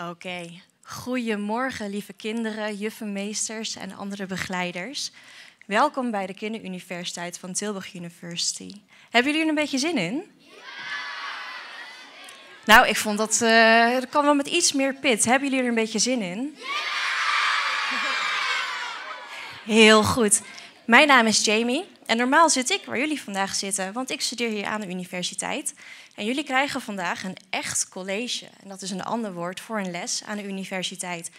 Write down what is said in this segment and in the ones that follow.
Oké. Goedemorgen, lieve kinderen, juffenmeesters en andere begeleiders. Welkom bij de Kinderuniversiteit van Tilburg University. Hebben jullie er een beetje zin in? Nou, ik vond dat. Uh, dat kan wel met iets meer pit. Hebben jullie er een beetje zin in? Heel goed. Mijn naam is Jamie en normaal zit ik waar jullie vandaag zitten, want ik studeer hier aan de universiteit. En jullie krijgen vandaag een echt college. En dat is een ander woord voor een les aan de universiteit.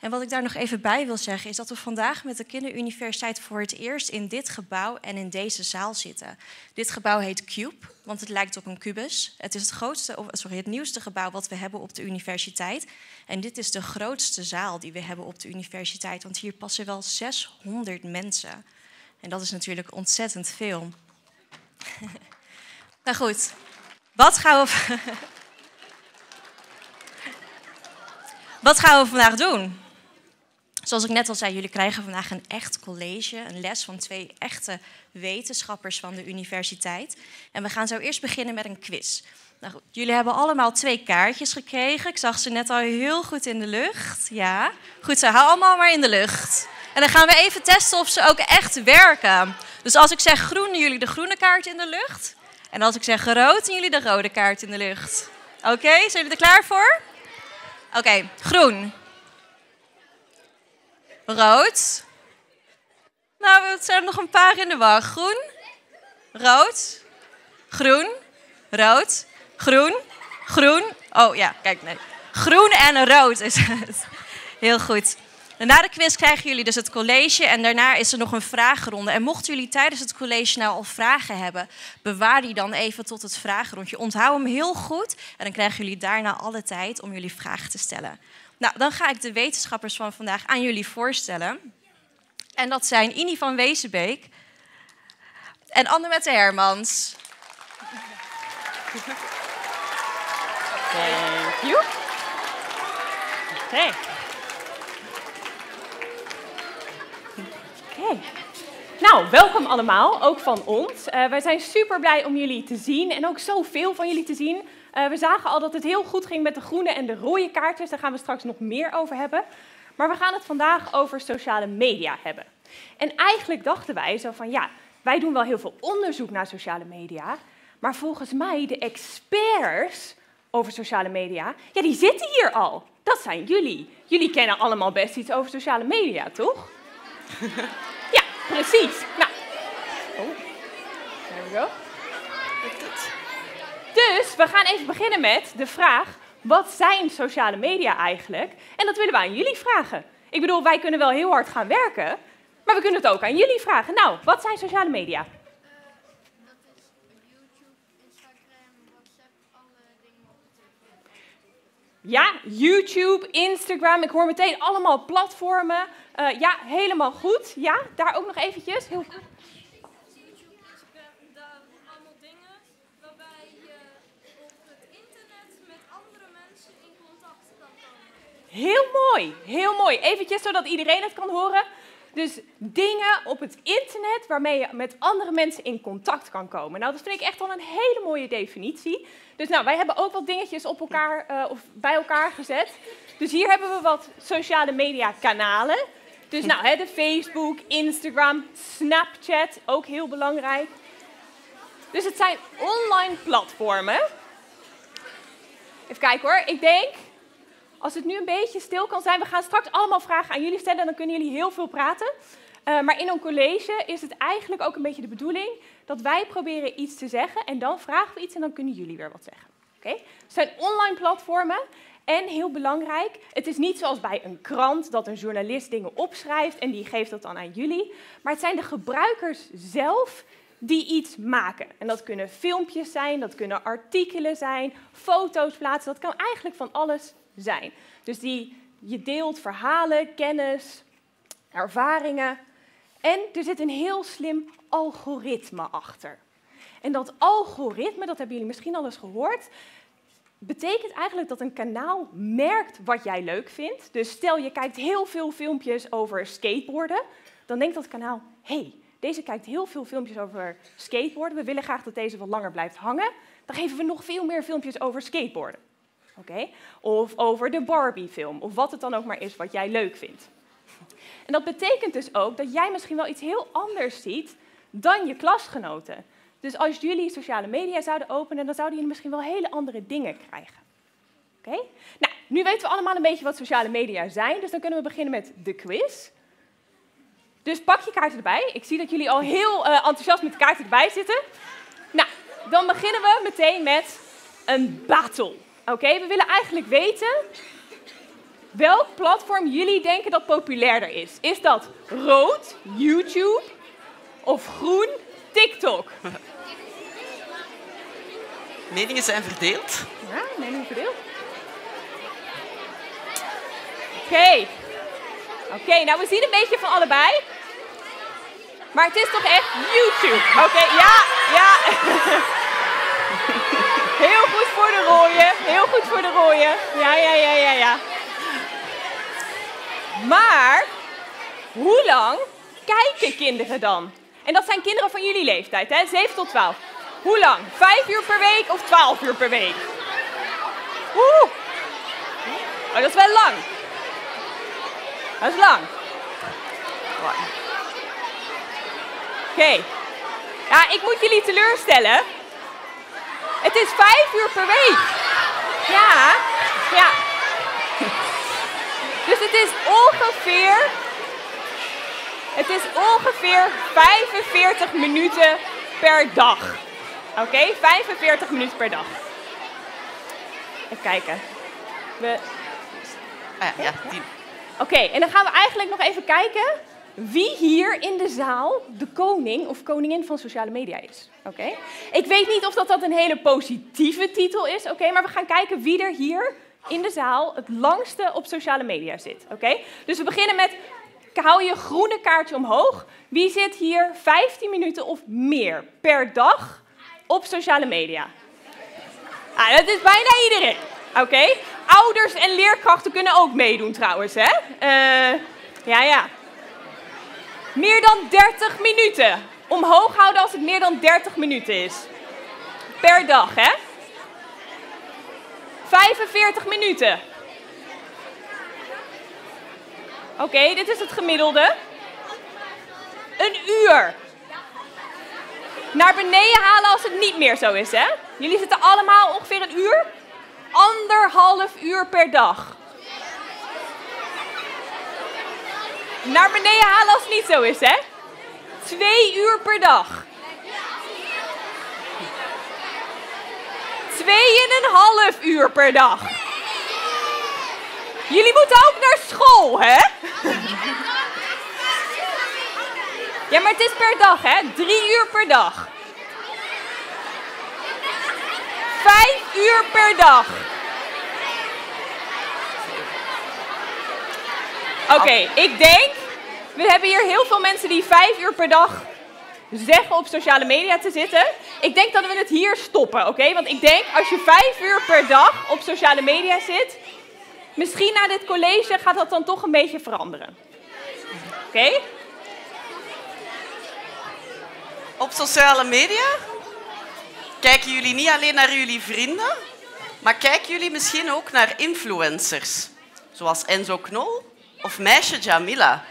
En wat ik daar nog even bij wil zeggen, is dat we vandaag met de Kinderuniversiteit voor het eerst in dit gebouw en in deze zaal zitten. Dit gebouw heet Cube, want het lijkt op een kubus. Het is het, grootste, of, sorry, het nieuwste gebouw wat we hebben op de universiteit. En dit is de grootste zaal die we hebben op de universiteit, want hier passen wel 600 mensen. En dat is natuurlijk ontzettend veel. nou goed, wat gaan we. Wat gaan we vandaag doen? Zoals ik net al zei, jullie krijgen vandaag een echt college, een les van twee echte wetenschappers van de universiteit. En we gaan zo eerst beginnen met een quiz. Nou goed, jullie hebben allemaal twee kaartjes gekregen. Ik zag ze net al heel goed in de lucht. Ja, goed zo, hou allemaal maar in de lucht. En dan gaan we even testen of ze ook echt werken. Dus als ik zeg groen, jullie de groene kaart in de lucht. En als ik zeg rood, jullie de rode kaart in de lucht. Oké, zijn jullie er klaar voor? Oké, groen. Rood. Nou, er zijn nog een paar in de war. Groen, rood, groen, rood, groen, groen. Oh ja, kijk, nee. Groen en rood is het. Heel goed. Na de quiz krijgen jullie dus het college en daarna is er nog een vragenronde. En mochten jullie tijdens het college nou al vragen hebben, bewaar die dan even tot het vragenrondje. Onthoud hem heel goed en dan krijgen jullie daarna alle tijd om jullie vragen te stellen. Nou, dan ga ik de wetenschappers van vandaag aan jullie voorstellen. En dat zijn Ini van Wezenbeek en Annemette Hermans. Thank you. Oké. Oké. Nou, welkom allemaal, ook van ons. Uh, wij zijn super blij om jullie te zien en ook zoveel van jullie te zien. Uh, we zagen al dat het heel goed ging met de groene en de rode kaartjes. Daar gaan we straks nog meer over hebben. Maar we gaan het vandaag over sociale media hebben. En eigenlijk dachten wij zo van ja, wij doen wel heel veel onderzoek naar sociale media. Maar volgens mij de experts over sociale media, ja, die zitten hier al. Dat zijn jullie. Jullie kennen allemaal best iets over sociale media, toch? precies. Nou, oh, there we go. Dus we gaan even beginnen met de vraag: wat zijn sociale media eigenlijk? En dat willen we aan jullie vragen. Ik bedoel, wij kunnen wel heel hard gaan werken, maar we kunnen het ook aan jullie vragen. Nou, wat zijn sociale media? Ja, YouTube, Instagram, ik hoor meteen allemaal platformen. Uh, ja, helemaal goed. Ja, daar ook nog eventjes. Heel goed. Heel mooi, heel mooi. Eventjes zodat iedereen het kan horen. Dus dingen op het internet waarmee je met andere mensen in contact kan komen. Nou, dat vind ik echt wel een hele mooie definitie. Dus nou, wij hebben ook wat dingetjes op elkaar, uh, of bij elkaar gezet. Dus hier hebben we wat sociale media kanalen. Dus nou, hè, de Facebook, Instagram, Snapchat, ook heel belangrijk. Dus het zijn online platformen. Even kijken hoor. Ik denk als het nu een beetje stil kan zijn, we gaan straks allemaal vragen aan jullie stellen, dan kunnen jullie heel veel praten. Uh, maar in een college is het eigenlijk ook een beetje de bedoeling dat wij proberen iets te zeggen en dan vragen we iets en dan kunnen jullie weer wat zeggen. Oké? Het zijn online platformen en heel belangrijk, het is niet zoals bij een krant dat een journalist dingen opschrijft en die geeft dat dan aan jullie, maar het zijn de gebruikers zelf die iets maken. En dat kunnen filmpjes zijn, dat kunnen artikelen zijn, foto's plaatsen, dat kan eigenlijk van alles zijn. Dus die, je deelt verhalen, kennis, ervaringen. En er zit een heel slim algoritme achter. En dat algoritme, dat hebben jullie misschien al eens gehoord, betekent eigenlijk dat een kanaal merkt wat jij leuk vindt. Dus stel je kijkt heel veel filmpjes over skateboarden, dan denkt dat kanaal, hey, deze kijkt heel veel filmpjes over skateboarden. We willen graag dat deze wat langer blijft hangen. Dan geven we nog veel meer filmpjes over skateboarden. Of over de Barbie-film, of wat het dan ook maar is wat jij leuk vindt. En dat betekent dus ook dat jij misschien wel iets heel anders ziet dan je klasgenoten. Dus als jullie sociale media zouden openen, dan zouden jullie misschien wel hele andere dingen krijgen. Oké? Nou, nu weten we allemaal een beetje wat sociale media zijn, dus dan kunnen we beginnen met de quiz. Dus pak je kaarten erbij. Ik zie dat jullie al heel uh, enthousiast met de kaarten erbij zitten. Nou, dan beginnen we meteen met een battle. Oké, we willen eigenlijk weten welk platform jullie denken dat populairder is. Is dat rood, YouTube, of groen, TikTok? Meningen zijn verdeeld. Ja, meningen verdeeld. Oké. Oké, nou we zien een beetje van allebei. Maar het is toch echt YouTube. Oké, ja, ja. Heel goed voor de rode. Heel goed voor de rode. Ja, ja, ja, ja, ja. Maar, hoe lang kijken kinderen dan? En dat zijn kinderen van jullie leeftijd, hè? 7 tot 12. Hoe lang? 5 uur per week of 12 uur per week? Oeh. Oh, dat is wel lang. Dat is lang. Oké. Ja, ik moet jullie teleurstellen. Het is vijf uur per week. Ja, ja. Dus het is ongeveer. Het is ongeveer 45 minuten per dag. Oké, 45 minuten per dag. Even kijken. We... Ah, ja, ja. Oké, en dan gaan we eigenlijk nog even kijken wie hier in de zaal de koning of koningin van sociale media is. Oké? Ik weet niet of dat, dat een hele positieve titel is, oké, maar we gaan kijken wie er hier in de zaal het langste op sociale media zit. Oké? Dus we beginnen met, hou je groene kaartje omhoog. Wie zit hier 15 minuten of meer per dag op sociale media? Ah, dat is bijna iedereen. Oké? Ouders en leerkrachten kunnen ook meedoen trouwens, hè? Uh, ja, ja. Meer dan 30 minuten. Omhoog houden als het meer dan 30 minuten is. Per dag, hè? 45 minuten. Oké, dit is het gemiddelde. Een uur. Naar beneden halen als het niet meer zo is, hè? Jullie zitten allemaal ongeveer een uur? Anderhalf uur per dag. Naar beneden halen als het niet zo is, hè? Twee uur per dag. Tweeënhalf uur per dag. Jullie moeten ook naar school, hè? Ja, maar het is per dag, hè? Drie uur per dag. Vijf uur per dag. Oké, ik denk, we hebben hier heel veel mensen die vijf uur per dag zeggen op sociale media te zitten. Ik denk dat we het hier stoppen, oké? Want ik denk, als je vijf uur per dag op sociale media zit, misschien na dit college gaat dat dan toch een beetje veranderen. Oké? Op sociale media kijken jullie niet alleen naar jullie vrienden, maar kijken jullie misschien ook naar influencers, zoals Enzo Knol of meisje Jamila.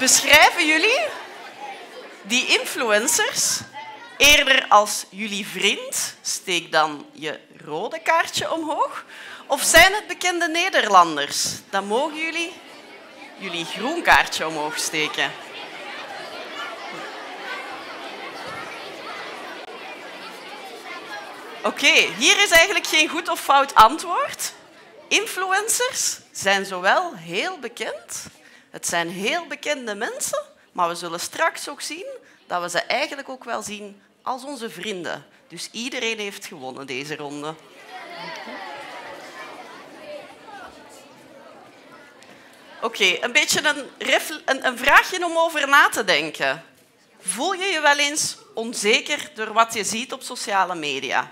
Beschrijven jullie die influencers eerder als jullie vriend? Steek dan je rode kaartje omhoog. Of zijn het bekende Nederlanders? Dan mogen jullie jullie groen kaartje omhoog steken. Oké, hier is eigenlijk geen goed of fout antwoord. Influencers zijn zowel heel bekend, het zijn heel bekende mensen, maar we zullen straks ook zien dat we ze eigenlijk ook wel zien als onze vrienden. Dus iedereen heeft gewonnen deze ronde. Oké, een beetje een, een, een vraagje om over na te denken. Voel je je wel eens onzeker door wat je ziet op sociale media?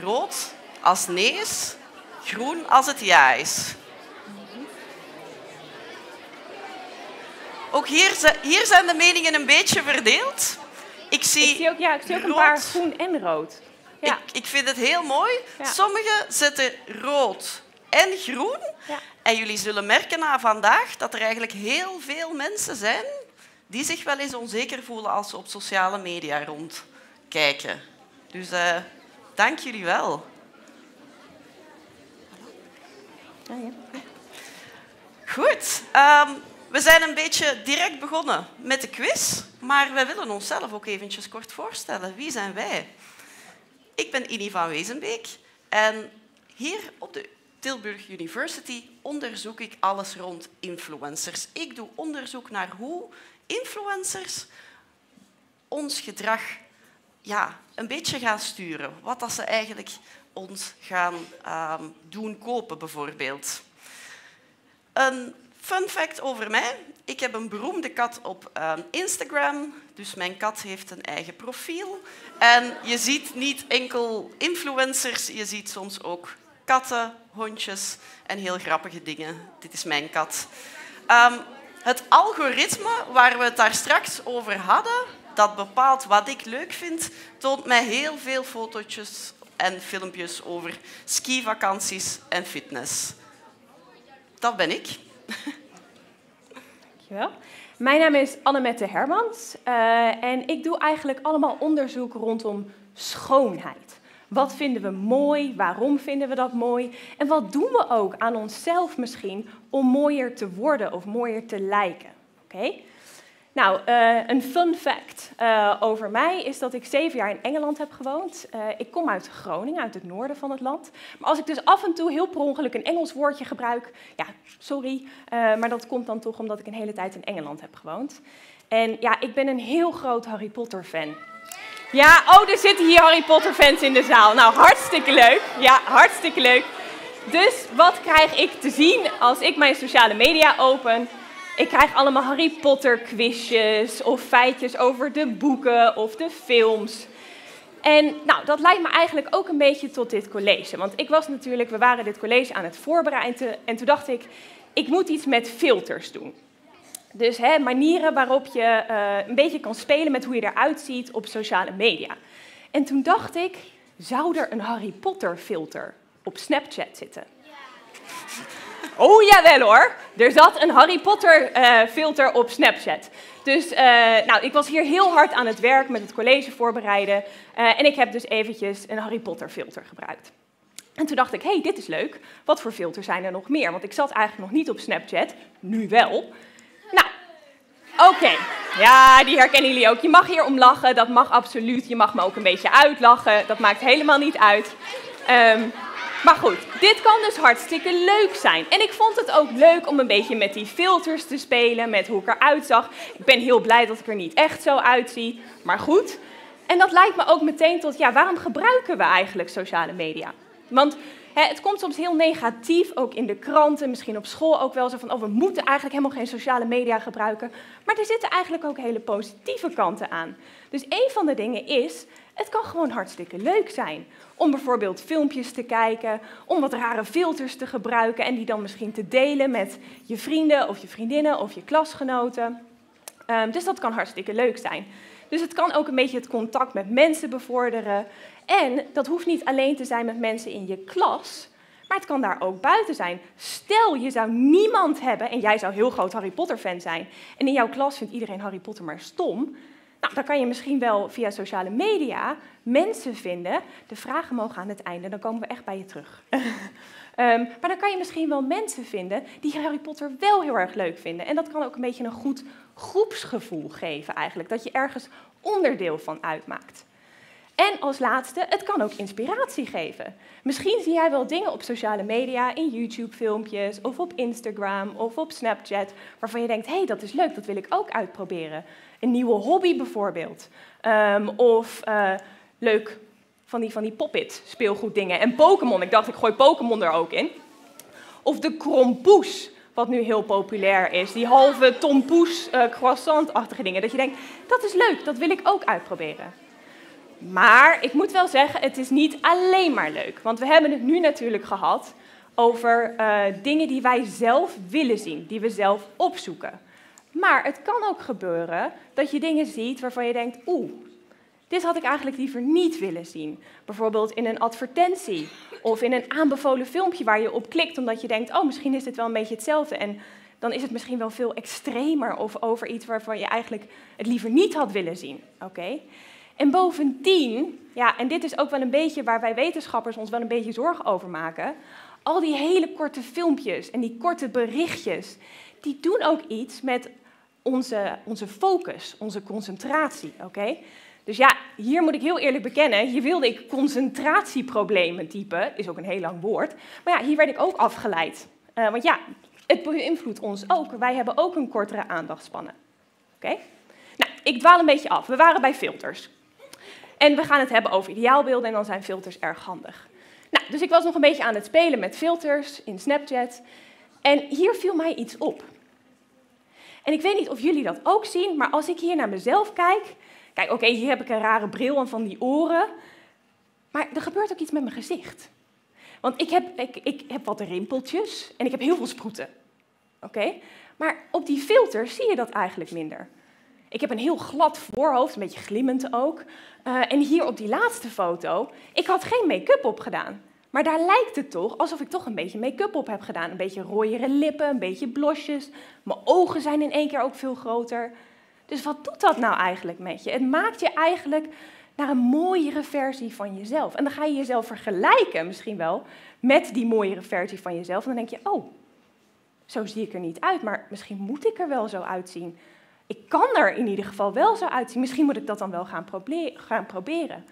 Rood als nee is, groen als het ja is. Ook hier, hier zijn de meningen een beetje verdeeld. Ik zie, ik zie ook, ja, ik zie ook een paar groen en rood. Ja. Ik, ik vind het heel mooi. Ja. Sommigen zetten rood en groen. Ja. En jullie zullen merken na vandaag dat er eigenlijk heel veel mensen zijn die zich wel eens onzeker voelen als ze op sociale media rondkijken. Dus eh, dank jullie wel. Ja. Goed, ehm, we zijn een beetje direct begonnen met de quiz, maar wij willen onszelf ook eventjes kort voorstellen. Wie zijn wij? Ik ben Ini van Wezenbeek en hier op de Tilburg University onderzoek ik alles rond influencers. Ik doe onderzoek naar hoe influencers ons gedrag ja, een beetje gaan sturen. Wat dat ze eigenlijk ons gaan ehm, doen kopen, bijvoorbeeld. Een fun fact over mij. Ik heb een beroemde kat op ehm, Instagram. Dus mijn kat heeft een eigen profiel. En je ziet niet enkel influencers, je ziet soms ook katten, hondjes en heel grappige dingen. Dit is mijn kat. Ehm, het algoritme waar we het daar straks over hadden, dat bepaalt wat ik leuk vind, toont mij heel veel fotootjes en filmpjes over skivakanties en fitness. Dat ben ik. Dankjewel. Mijn naam is Annemette Hermans eh, en ik doe eigenlijk allemaal onderzoek rondom schoonheid. Wat vinden we mooi? Waarom vinden we dat mooi? En wat doen we ook aan onszelf misschien om mooier te worden of mooier te lijken? Oké? Nou, eh, een fun fact eh, over mij is dat ik zeven jaar in Engeland heb gewoond. Eh, ik kom uit Groningen, uit het noorden van het land. Maar als ik dus af en toe heel per ongeluk een Engels woordje gebruik, ja, sorry, maar dat komt dan toch omdat ik een hele tijd in Engeland heb gewoond. En ja, ik ben een heel groot Harry Potter fan. Ja, oh, er zitten hier Harry Potter fans in de zaal. Nou, hartstikke leuk. Ja, hartstikke leuk. Dus wat krijg ik te zien als ik mijn sociale media open? Ik krijg allemaal Harry Potter quizjes of feitjes over de boeken of de films. En nou, dat leidt me eigenlijk ook een beetje tot dit college. Want ik was natuurlijk, we waren dit college aan het voorbereiden en toen dacht ik, ik moet iets met filters doen. Dus hè, manieren waarop je eh, een beetje kan spelen met hoe je eruit ziet op sociale media. En toen dacht ik, zou er een Harry Potter filter op Snapchat zitten? Oh jawel hoor, er zat een Harry Potter eh, filter op Snapchat. Dus eh, nou, ik was hier heel hard aan het werk met het college voorbereiden. eh, en ik heb dus eventjes een Harry Potter filter gebruikt. En toen dacht ik, hey, dit is leuk. Wat voor filters zijn er nog meer? Want ik zat eigenlijk nog niet op Snapchat, nu wel. Nou, oké. Ja, die herkennen jullie ook. Je mag hier om lachen, dat mag absoluut. Je mag me ook een beetje uitlachen, dat maakt helemaal niet uit. Ehm, maar goed, dit kan dus hartstikke leuk zijn. En ik vond het ook leuk om een beetje met die filters te spelen, met hoe ik eruit zag. Ik ben heel blij dat ik er niet echt zo uitzie, maar goed. En dat leidt me ook meteen tot, ja, waarom gebruiken we eigenlijk sociale media? Want hè, het komt soms heel negatief, ook in de kranten, misschien op school ook wel zo van, oh, we moeten eigenlijk helemaal geen sociale media gebruiken. Maar er zitten eigenlijk ook hele positieve kanten aan. Dus een van de dingen is, het kan gewoon hartstikke leuk zijn om bijvoorbeeld filmpjes te kijken, om wat rare filters te gebruiken en die dan misschien te delen met je vrienden of je vriendinnen of je klasgenoten. Ehm, dus dat kan hartstikke leuk zijn. Dus het kan ook een beetje het contact met mensen bevorderen. En dat hoeft niet alleen te zijn met mensen in je klas, maar het kan daar ook buiten zijn. Stel, je zou niemand hebben en jij zou heel groot Harry Potter fan zijn en in jouw klas vindt iedereen Harry Potter maar stom. Nou, dan kan je misschien wel via sociale media mensen vinden. De vragen mogen aan het einde, dan komen we echt bij je terug. Ehm, maar dan kan je misschien wel mensen vinden die Harry Potter wel heel erg leuk vinden. En dat kan ook een beetje een goed groepsgevoel geven eigenlijk. Dat je ergens onderdeel van uitmaakt. En als laatste, het kan ook inspiratie geven. Misschien zie jij wel dingen op sociale media, in YouTube-filmpjes of op Instagram of op Snapchat, waarvan je denkt, hé, hey, dat is leuk, dat wil ik ook uitproberen. Een nieuwe hobby bijvoorbeeld. Ehm, of uh, leuk van die, van die pop-it speelgoeddingen. En Pokémon, ik dacht, ik gooi Pokémon er ook in. Of de krompoes, wat nu heel populair is. Die halve tompoes uh, croissant-achtige dingen. Dat je denkt, dat is leuk, dat wil ik ook uitproberen. Maar ik moet wel zeggen, het is niet alleen maar leuk. Want we hebben het nu natuurlijk gehad over uh, dingen die wij zelf willen zien, die we zelf opzoeken. Maar het kan ook gebeuren dat je dingen ziet waarvan je denkt, oeh, dit had ik eigenlijk liever niet willen zien. Bijvoorbeeld in een advertentie of in een aanbevolen filmpje waar je op klikt omdat je denkt, oh misschien is dit wel een beetje hetzelfde. En dan is het misschien wel veel extremer of over iets waarvan je eigenlijk het liever niet had willen zien. Oké? En bovendien, ja, en dit is ook wel een beetje waar wij wetenschappers ons wel een beetje zorgen over maken. Al die hele korte filmpjes en die korte berichtjes, die doen ook iets met onze, onze focus, onze concentratie. Oké? Dus ja, hier moet ik heel eerlijk bekennen, hier wilde ik concentratieproblemen typen, is ook een heel lang woord. Maar ja, hier werd ik ook afgeleid. Uh, want ja, het beïnvloedt ons ook. Wij hebben ook een kortere aandachtspannen. Oké? Nou, ik dwaal een beetje af. We waren bij filters. En we gaan het hebben over ideaalbeelden en dan zijn filters erg handig. Nou, dus ik was nog een beetje aan het spelen met filters in Snapchat. En hier viel mij iets op. En ik weet niet of jullie dat ook zien, maar als ik hier naar mezelf kijk. Kijk, oké, hier heb ik een rare bril en van die oren. Maar er gebeurt ook iets met mijn gezicht. Want ik heb, ik, ik heb wat rimpeltjes en ik heb heel veel sproeten. Oké? Maar op die filters zie je dat eigenlijk minder. Ik heb een heel glad voorhoofd, een beetje glimmend ook. Uh, en hier op die laatste foto, ik had geen make-up op gedaan. Maar daar lijkt het toch alsof ik toch een beetje make-up op heb gedaan. Een beetje rooiere lippen, een beetje blosjes. Mijn ogen zijn in één keer ook veel groter. Dus wat doet dat nou eigenlijk met je? Het maakt je eigenlijk naar een mooiere versie van jezelf. En dan ga je jezelf vergelijken misschien wel met die mooiere versie van jezelf. En dan denk je, oh, zo zie ik er niet uit, maar misschien moet ik er wel zo uitzien. Ik kan er in ieder geval wel zo uitzien. Misschien moet ik dat dan wel gaan, gaan proberen.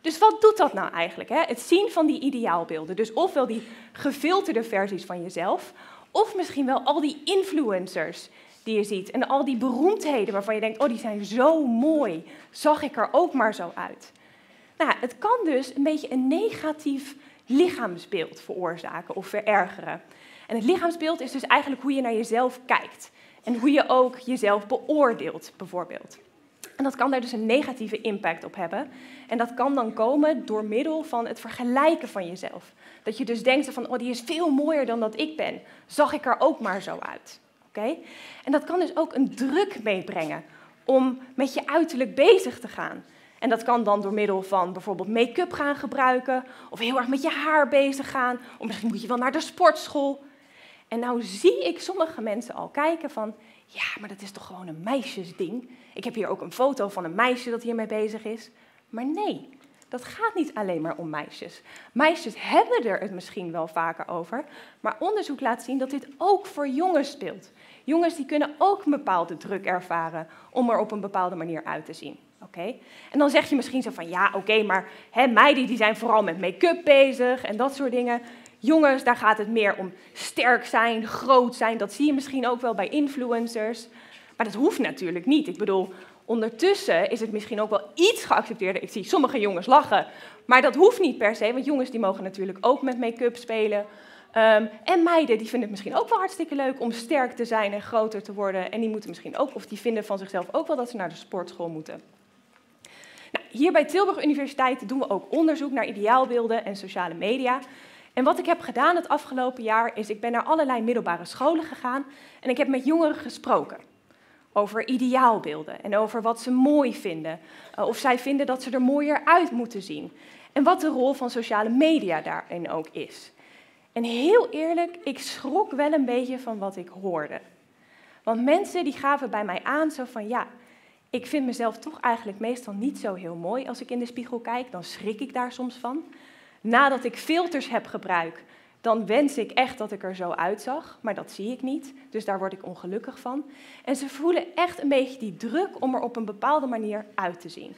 Dus wat doet dat nou eigenlijk? Hè? Het zien van die ideaalbeelden. Dus ofwel die gefilterde versies van jezelf, of misschien wel al die influencers die je ziet. En al die beroemdheden waarvan je denkt, oh die zijn zo mooi. Zag ik er ook maar zo uit. Nou, het kan dus een beetje een negatief lichaamsbeeld veroorzaken of verergeren. En het lichaamsbeeld is dus eigenlijk hoe je naar jezelf kijkt. En hoe je ook jezelf beoordeelt, bijvoorbeeld. En dat kan daar dus een negatieve impact op hebben. En dat kan dan komen door middel van het vergelijken van jezelf. Dat je dus denkt van, oh die is veel mooier dan dat ik ben. Zag ik er ook maar zo uit. Oké? En dat kan dus ook een druk meebrengen om met je uiterlijk bezig te gaan. En dat kan dan door middel van bijvoorbeeld make-up gaan gebruiken, of heel erg met je haar bezig gaan, of misschien moet je wel naar de sportschool. En nou zie ik sommige mensen al kijken van, ja, maar dat is toch gewoon een meisjesding. Ik heb hier ook een foto van een meisje dat hiermee bezig is. Maar nee, dat gaat niet alleen maar om meisjes. Meisjes hebben er het misschien wel vaker over, maar onderzoek laat zien dat dit ook voor jongens speelt. Jongens die kunnen ook een bepaalde druk ervaren om er op een bepaalde manier uit te zien. Oké? En dan zeg je misschien zo van, ja, oké, maar hè, meiden die zijn vooral met make-up bezig en dat soort dingen. Jongens, daar gaat het meer om sterk zijn, groot zijn. Dat zie je misschien ook wel bij influencers. Maar dat hoeft natuurlijk niet. Ik bedoel, ondertussen is het misschien ook wel iets geaccepteerder. Ik zie sommige jongens lachen, maar dat hoeft niet per se. Want jongens die mogen natuurlijk ook met make-up spelen. Um, en meiden die vinden het misschien ook wel hartstikke leuk om sterk te zijn en groter te worden. En die moeten misschien ook, of die vinden van zichzelf ook wel dat ze naar de sportschool moeten. Nou, hier bij Tilburg Universiteit doen we ook onderzoek naar ideaalbeelden en sociale media. En wat ik heb gedaan het afgelopen jaar is, ik ben naar allerlei middelbare scholen gegaan en ik heb met jongeren gesproken over ideaalbeelden en over wat ze mooi vinden. Uh, of zij vinden dat ze er mooier uit moeten zien. En wat de rol van sociale media daarin ook is. En heel eerlijk, ik schrok wel een beetje van wat ik hoorde. Want mensen die gaven bij mij aan zo van ja, ik vind mezelf toch eigenlijk meestal niet zo heel mooi als ik in de spiegel kijk. Dan schrik ik daar soms van. Nadat ik filters heb gebruikt, dan wens ik echt dat ik er zo uitzag, maar dat zie ik niet. Dus daar word ik ongelukkig van. En ze voelen echt een beetje die druk om er op een bepaalde manier uit te zien.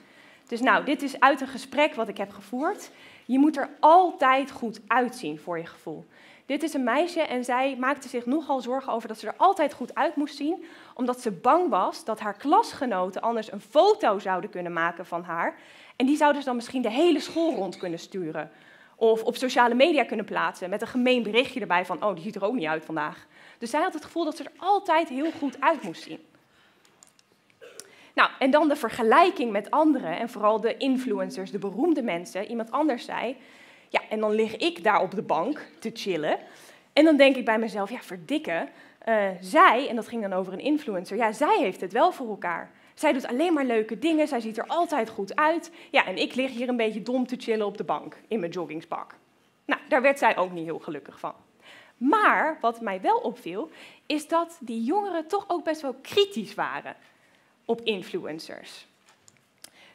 Dus nou, dit is uit een gesprek wat ik heb gevoerd. Je moet er altijd goed uitzien voor je gevoel. Dit is een meisje en zij maakte zich nogal zorgen over dat ze er altijd goed uit moest zien, omdat ze bang was dat haar klasgenoten anders een foto zouden kunnen maken van haar. En die zouden ze dan misschien de hele school rond kunnen sturen. Of op sociale media kunnen plaatsen met een gemeen berichtje erbij van, oh, die ziet er ook niet uit vandaag. Dus zij had het gevoel dat ze er altijd heel goed uit moest zien. Nou, en dan de vergelijking met anderen en vooral de influencers, de beroemde mensen. Iemand anders zei, ja, en dan lig ik daar op de bank te chillen. En dan denk ik bij mezelf, ja, verdikken. Uh, zij, en dat ging dan over een influencer, ja, zij heeft het wel voor elkaar. Zij doet alleen maar leuke dingen, zij ziet er altijd goed uit. Ja, en ik lig hier een beetje dom te chillen op de bank in mijn joggingspak. Nou, daar werd zij ook niet heel gelukkig van. Maar wat mij wel opviel, is dat die jongeren toch ook best wel kritisch waren op influencers.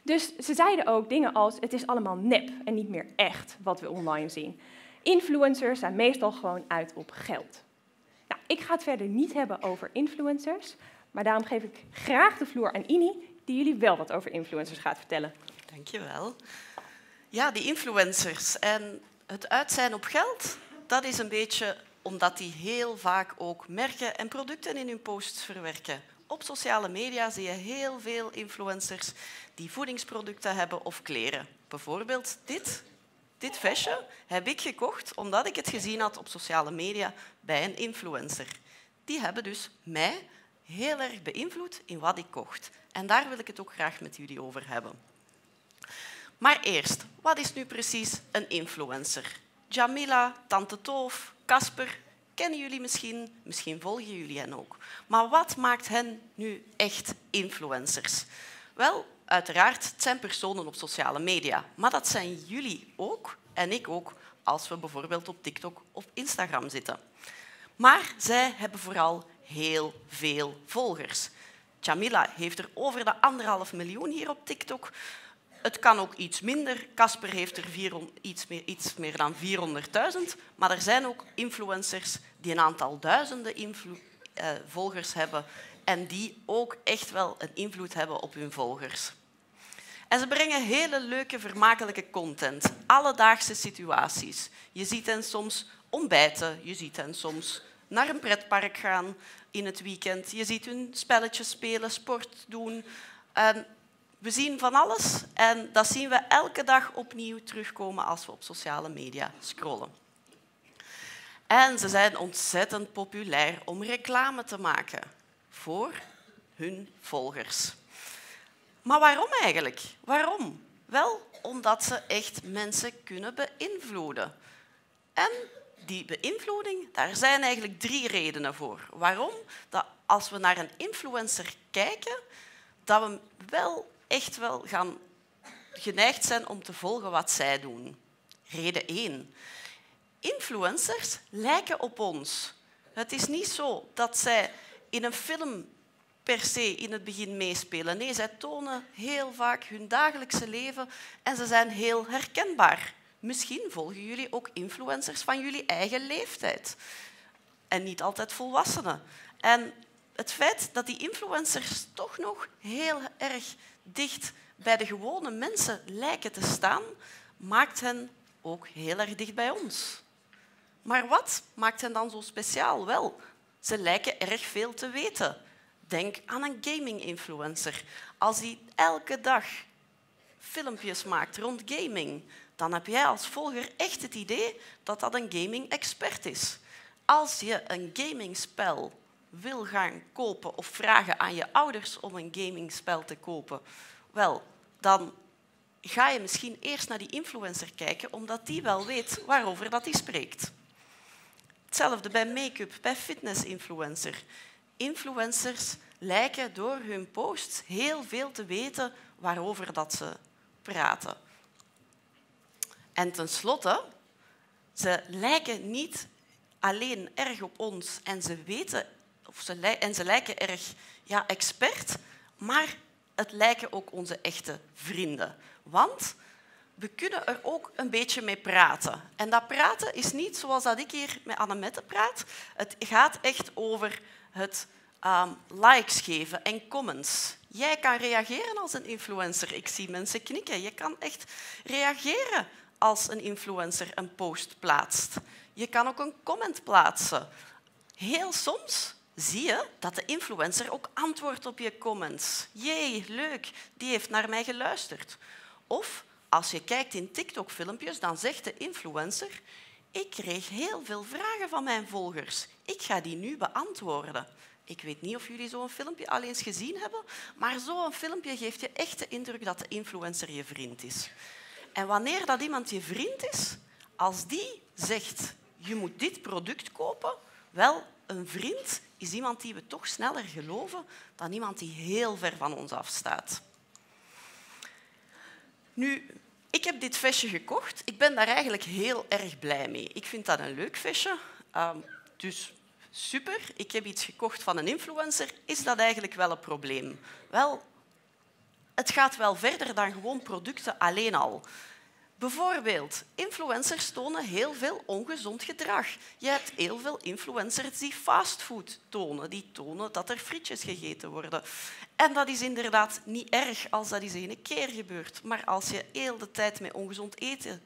Dus ze zeiden ook dingen als: het is allemaal nep en niet meer echt wat we online zien. Influencers zijn meestal gewoon uit op geld. Nou, ik ga het verder niet hebben over influencers, maar daarom geef ik graag de vloer aan Ini, die jullie wel wat over influencers gaat vertellen. Dankjewel. Ja, die influencers en het uit zijn op geld, dat is een beetje omdat die heel vaak ook merken en producten in hun posts verwerken. Op sociale media zie je heel veel influencers die voedingsproducten hebben of kleren. Bijvoorbeeld dit. Dit vestje heb ik gekocht omdat ik het gezien had op sociale media bij een influencer. Die hebben dus mij heel erg beïnvloed in wat ik kocht. En daar wil ik het ook graag met jullie over hebben. Maar eerst, wat is nu precies een influencer? Jamila, Tante Toof, Casper, kennen jullie misschien, misschien volgen jullie hen ook. Maar wat maakt hen nu echt influencers? Wel, uiteraard, het zijn personen op sociale media. Maar dat zijn jullie ook en ik ook als we bijvoorbeeld op TikTok of Instagram zitten. Maar zij hebben vooral heel veel volgers. Jamila heeft er over de anderhalf miljoen hier op TikTok. Het kan ook iets minder. Casper heeft er iets, meer, iets meer dan 400.000. Maar er zijn ook influencers die een aantal duizenden uh, volgers hebben en die ook echt wel een invloed hebben op hun volgers. En ze brengen hele leuke, vermakelijke content, alledaagse situaties. Je ziet hen soms ontbijten, je ziet hen soms naar een pretpark gaan in het weekend. Je ziet hun spelletjes spelen, sport doen. En we zien van alles en dat zien we elke dag opnieuw terugkomen als we op sociale media scrollen. En ze zijn ontzettend populair om reclame te maken voor hun volgers. Maar waarom eigenlijk? Waarom? Wel omdat ze echt mensen kunnen beïnvloeden. En die beïnvloeding, daar zijn eigenlijk drie redenen voor. Waarom? Dat als we naar een influencer kijken, dat we wel echt wel gaan geneigd zijn om te volgen wat zij doen. Reden 1. Influencers lijken op ons. Het is niet zo dat zij in een film per se in het begin meespelen. Nee, zij tonen heel vaak hun dagelijkse leven en ze zijn heel herkenbaar. Misschien volgen jullie ook influencers van jullie eigen leeftijd. En niet altijd volwassenen. En het feit dat die influencers toch nog heel erg dicht bij de gewone mensen lijken te staan, maakt hen ook heel erg dicht bij ons. Maar wat maakt hen dan zo speciaal? Wel, ze lijken erg veel te weten. Denk aan een gaming-influencer. Als hij elke dag filmpjes maakt rond gaming, dan heb jij als volger echt het idee dat dat een gaming-expert is. Als je een gamingspel wil gaan kopen of vragen aan je ouders om een gamingspel te kopen, wel, dan ga je misschien eerst naar die influencer kijken, omdat die wel weet waarover dat hij spreekt. Hetzelfde bij make-up, bij fitness-influencer. Influencers lijken door hun posts heel veel te weten waarover dat ze praten. En tenslotte, ze lijken niet alleen erg op ons en ze weten of ze, en ze lijken erg ja, expert, maar het lijken ook onze echte vrienden. Want we kunnen er ook een beetje mee praten. En dat praten is niet zoals dat ik hier met Annemette praat. Het gaat echt over het um, likes geven en comments. Jij kan reageren als een influencer. Ik zie mensen knikken. Je kan echt reageren als een influencer een post plaatst. Je kan ook een comment plaatsen. Heel soms zie je dat de influencer ook antwoordt op je comments. Jee, leuk, die heeft naar mij geluisterd. Of als je kijkt in TikTok-filmpjes, dan zegt de influencer ik kreeg heel veel vragen van mijn volgers. Ik ga die nu beantwoorden. Ik weet niet of jullie zo'n filmpje al eens gezien hebben, maar zo'n filmpje geeft je echt de indruk dat de influencer je vriend is. En wanneer dat iemand je vriend is, als die zegt je moet dit product kopen, wel, een vriend is iemand die we toch sneller geloven dan iemand die heel ver van ons afstaat. Nu, ik heb dit vestje gekocht. Ik ben daar eigenlijk heel erg blij mee. Ik vind dat een leuk vestje. Ehm, dus super, ik heb iets gekocht van een influencer. Is dat eigenlijk wel een probleem? Wel, het gaat wel verder dan gewoon producten alleen al. Bijvoorbeeld, influencers tonen heel veel ongezond gedrag. Je hebt heel veel influencers die fastfood tonen. Die tonen dat er frietjes gegeten worden. En dat is inderdaad niet erg als dat eens een keer gebeurt. Maar als je heel de tijd met ongezond eten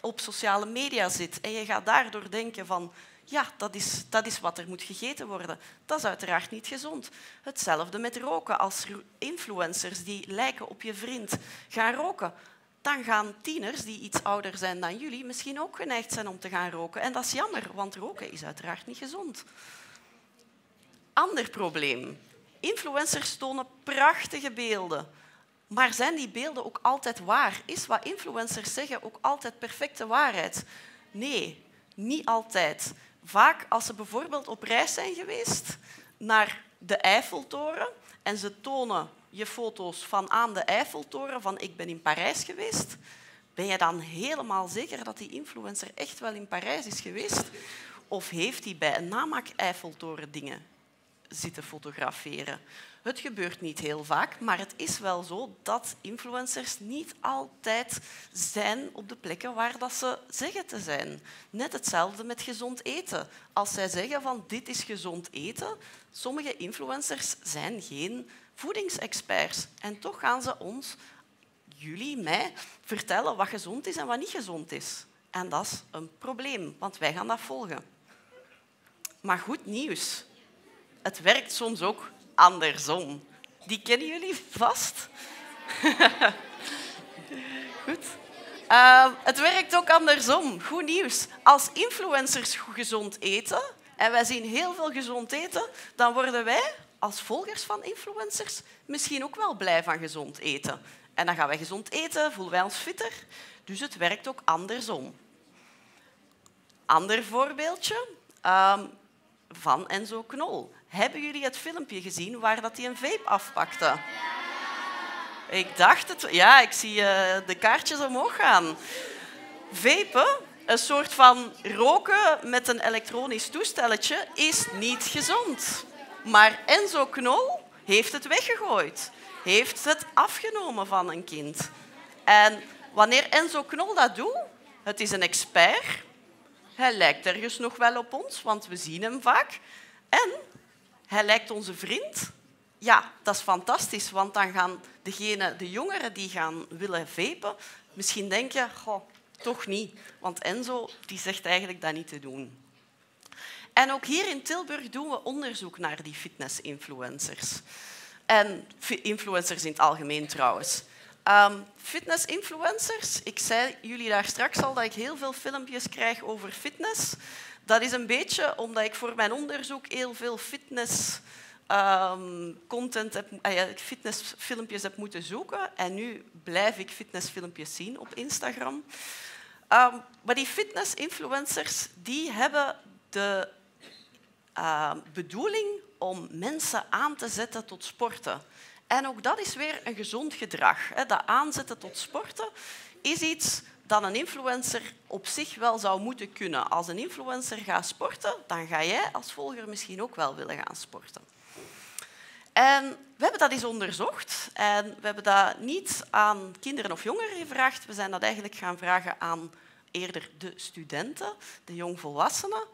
op sociale media zit en je gaat daardoor denken van ja, dat is, dat is wat er moet gegeten worden. Dat is uiteraard niet gezond. Hetzelfde met roken. Als influencers die lijken op je vriend gaan roken, dan gaan tieners die iets ouder zijn dan jullie misschien ook geneigd zijn om te gaan roken. En dat is jammer, want roken is uiteraard niet gezond. Ander probleem. Influencers tonen prachtige beelden. Maar zijn die beelden ook altijd waar? Is wat influencers zeggen ook altijd perfecte waarheid? Nee, niet altijd. Vaak als ze bijvoorbeeld op reis zijn geweest naar de Eiffeltoren en ze tonen je foto's van aan de Eiffeltoren van ik ben in Parijs geweest, ben je dan helemaal zeker dat die influencer echt wel in Parijs is geweest? Of heeft hij bij een namaak Eiffeltoren dingen zitten fotograferen? Het gebeurt niet heel vaak, maar het is wel zo dat influencers niet altijd zijn op de plekken waar dat ze zeggen te zijn. Net hetzelfde met gezond eten. Als zij zeggen van dit is gezond eten, sommige influencers zijn geen voedingsexperts. En toch gaan ze ons, jullie, mij, vertellen wat gezond is en wat niet gezond is. En dat is een probleem, want wij gaan dat volgen. Maar goed nieuws. Het werkt soms ook andersom. Die kennen jullie vast. Goed. Uh, het werkt ook andersom. Goed nieuws. Als influencers gezond eten, en wij zien heel veel gezond eten, dan worden wij als volgers van influencers misschien ook wel blij van gezond eten. En dan gaan wij gezond eten, voelen wij ons fitter. Dus het werkt ook andersom. Ander voorbeeldje um, van Enzo Knol. Hebben jullie het filmpje gezien waar dat hij een vape afpakte? Ik dacht het. Ja, ik zie uh, de kaartjes omhoog gaan. Vapen, een soort van roken met een elektronisch toestelletje, is niet gezond. Maar Enzo Knol heeft het weggegooid. Heeft het afgenomen van een kind. En wanneer Enzo Knol dat doet, het is een expert. Hij lijkt ergens nog wel op ons, want we zien hem vaak. En hij lijkt onze vriend. Ja, dat is fantastisch, want dan gaan degene, de jongeren die gaan willen vapen, misschien denken, goh, toch niet. Want Enzo die zegt eigenlijk dat niet te doen. En ook hier in Tilburg doen we onderzoek naar die fitness-influencers. En influencers in het algemeen trouwens. Um, fitness-influencers, ik zei jullie daar straks al dat ik heel veel filmpjes krijg over fitness. Dat is een beetje omdat ik voor mijn onderzoek heel veel fitness um, content heb, uh, fitnessfilmpjes heb moeten zoeken. En nu blijf ik fitnessfilmpjes zien op Instagram. Um, maar die fitness-influencers die hebben de uh, bedoeling om mensen aan te zetten tot sporten. En ook dat is weer een gezond gedrag. Dat aanzetten tot sporten is iets dat een influencer op zich wel zou moeten kunnen. Als een influencer gaat sporten, dan ga jij als volger misschien ook wel willen gaan sporten. En we hebben dat eens onderzocht. En we hebben dat niet aan kinderen of jongeren gevraagd. We zijn dat eigenlijk gaan vragen aan eerder de studenten, de jongvolwassenen.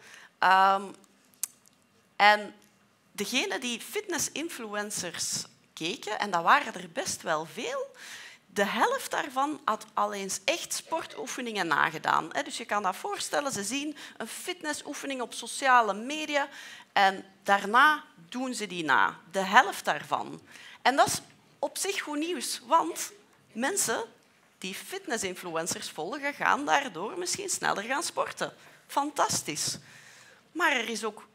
Um, en degenen die fitness-influencers keken, en dat waren er best wel veel, de helft daarvan had al eens echt sportoefeningen nagedaan. Dus je kan dat voorstellen, ze zien een fitnessoefening op sociale media en daarna doen ze die na. De helft daarvan. En dat is op zich goed nieuws, want mensen die fitness-influencers volgen, gaan daardoor misschien sneller gaan sporten. Fantastisch. Maar er is ook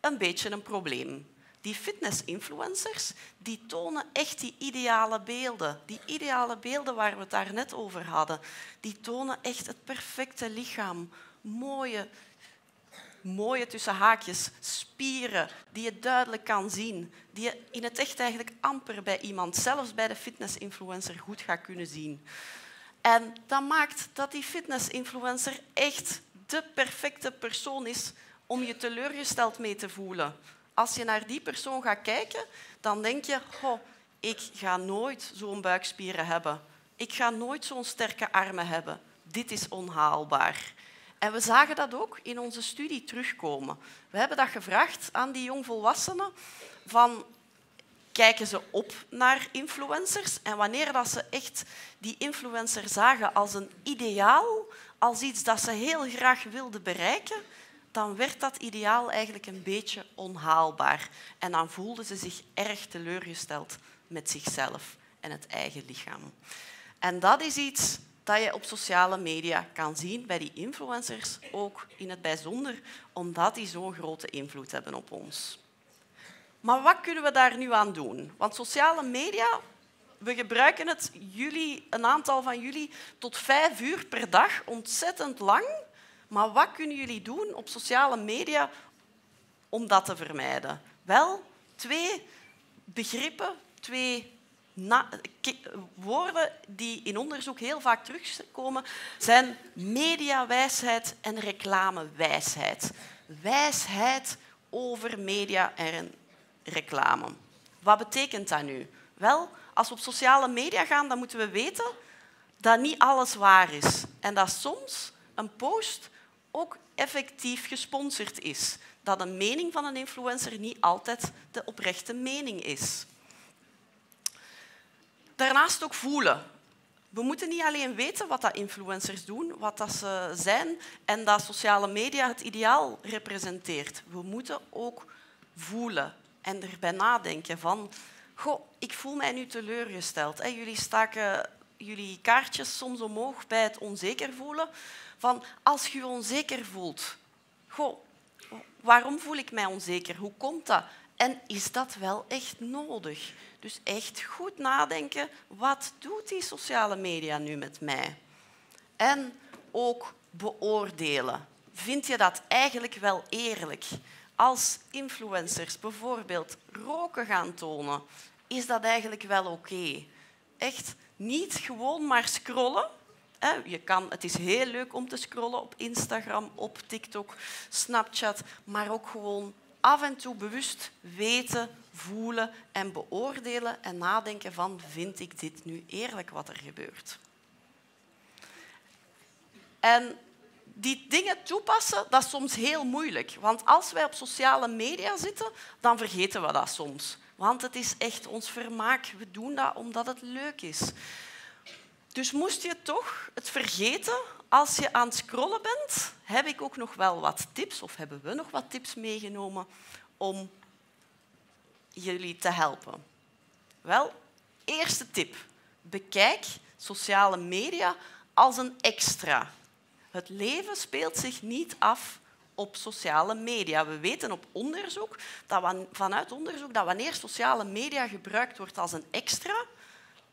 een beetje een probleem. Die fitness-influencers die tonen echt die ideale beelden. Die ideale beelden waar we het daar net over hadden. Die tonen echt het perfecte lichaam. Mooie, mooie tussen haakjes spieren die je duidelijk kan zien, die je in het echt eigenlijk amper bij iemand, zelfs bij de fitness-influencer, goed gaat kunnen zien. En dat maakt dat die fitness-influencer echt de perfecte persoon is om je teleurgesteld mee te voelen. Als je naar die persoon gaat kijken, dan denk je, oh, ik ga nooit zo'n buikspieren hebben. Ik ga nooit zo'n sterke armen hebben. Dit is onhaalbaar. En we zagen dat ook in onze studie terugkomen. We hebben dat gevraagd aan die jongvolwassenen van kijken ze op naar influencers en wanneer dat ze echt die influencer zagen als een ideaal, als iets dat ze heel graag wilden bereiken, dan werd dat ideaal eigenlijk een beetje onhaalbaar. En dan voelden ze zich erg teleurgesteld met zichzelf en het eigen lichaam. En dat is iets dat je op sociale media kan zien bij die influencers, ook in het bijzonder, omdat die zo'n grote invloed hebben op ons. Maar wat kunnen we daar nu aan doen? Want sociale media, we gebruiken het jullie, een aantal van jullie tot vijf uur per dag, ontzettend lang. Maar wat kunnen jullie doen op sociale media om dat te vermijden? Wel, twee begrippen, twee woorden die in onderzoek heel vaak terugkomen, zijn mediawijsheid en reclamewijsheid. Wijsheid over media en reclame. Wat betekent dat nu? Wel, als we op sociale media gaan, dan moeten we weten dat niet alles waar is. En dat soms een post ook effectief gesponsord is. Dat een mening van een influencer niet altijd de oprechte mening is. Daarnaast ook voelen. We moeten niet alleen weten wat dat influencers doen, wat dat ze zijn en dat sociale media het ideaal representeert. We moeten ook voelen en erbij nadenken van, goh, ik voel mij nu teleurgesteld. Jullie staken jullie kaartjes soms omhoog bij het onzeker voelen. Van als je je onzeker voelt, goh, waarom voel ik mij onzeker? Hoe komt dat? En is dat wel echt nodig? Dus echt goed nadenken, wat doet die sociale media nu met mij? En ook beoordelen. Vind je dat eigenlijk wel eerlijk? Als influencers bijvoorbeeld roken gaan tonen, is dat eigenlijk wel oké? Echt niet gewoon maar scrollen. Je kan, het is heel leuk om te scrollen op Instagram, op TikTok, Snapchat, maar ook gewoon af en toe bewust weten, voelen en beoordelen en nadenken van vind ik dit nu eerlijk wat er gebeurt. En die dingen toepassen, dat is soms heel moeilijk. Want als wij op sociale media zitten, dan vergeten we dat soms. Want het is echt ons vermaak. We doen dat omdat het leuk is. Dus moest je toch het vergeten als je aan het scrollen bent, heb ik ook nog wel wat tips, of hebben we nog wat tips meegenomen om jullie te helpen. Wel, eerste tip. Bekijk sociale media als een extra. Het leven speelt zich niet af op sociale media. We weten op onderzoek, dat vanuit onderzoek dat wanneer sociale media gebruikt wordt als een extra,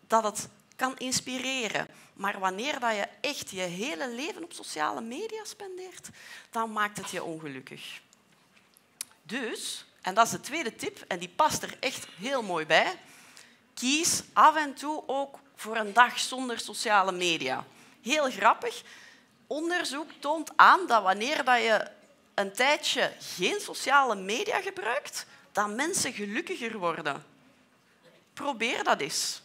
dat het kan inspireren. Maar wanneer dat je echt je hele leven op sociale media spendeert, dan maakt het je ongelukkig. Dus, en dat is de tweede tip, en die past er echt heel mooi bij, kies af en toe ook voor een dag zonder sociale media. Heel grappig, onderzoek toont aan dat wanneer dat je een tijdje geen sociale media gebruikt, dat mensen gelukkiger worden. Probeer dat eens.